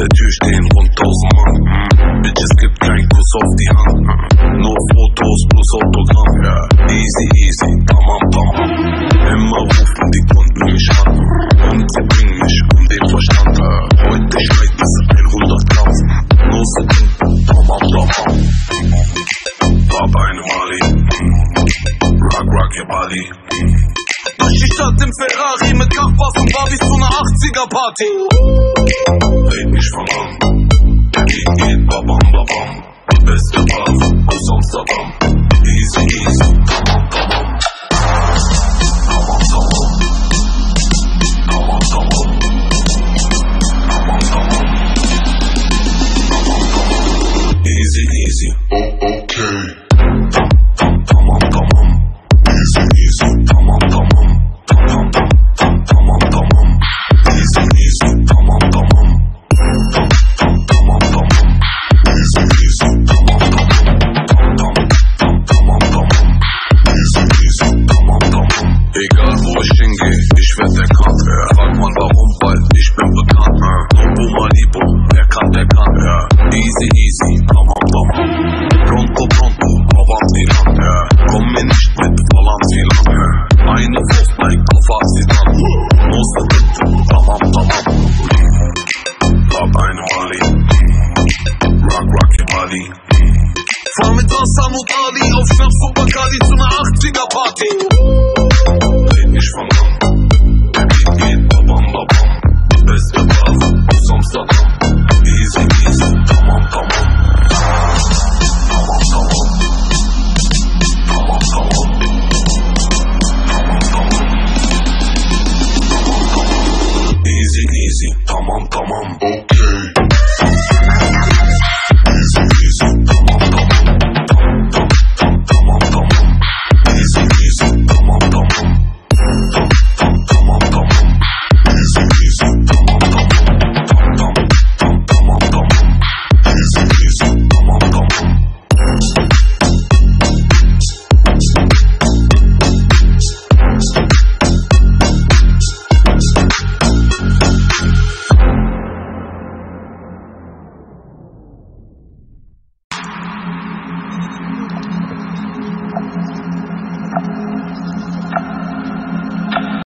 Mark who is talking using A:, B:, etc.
A: der Tür stehen rund tausend Mann. Mm. Bitches gibt kein Kuss auf die Hand. Mm. Nur Fotos plus Autogramm. Ja. Easy, easy, tamam, tamam. Immer rufen die Kunden mich an. Und sie bringen mich um den Verstand. Heute schneit es 100 Gramm. Nur so tamam, tamam. Baba eine Mali. Rock, rock your body. Durch die Stadt im Ferrari mit Nachbars und Barbies zu einer 80er Party. Red mich von an. Der Beat geht babam babam. Die beste Bar aus Amsterdam. Easy easy. Tamam tamam. Tamam tamam. Tamam tamam. Tamam tamam. Tamam tamam. Easy easy. Oh okay. Hingehe, ich werd erkannt. Frag man warum, weil ich bin bekannt. Numbo Malibu, wer kann, der kann. Easy easy. Tamam tamam. Pronto pronto, avanti lang. Komm mir nicht mit Valanti lang. Eine Wurst, like Alfazi dann. Muss tamam tamam. Hab eine Mali. Rock, rock your body. Fahr mit Hassan und Ali auf Schnaps und Bacardi zu einer 80er Party. easy Tamam tamam okey.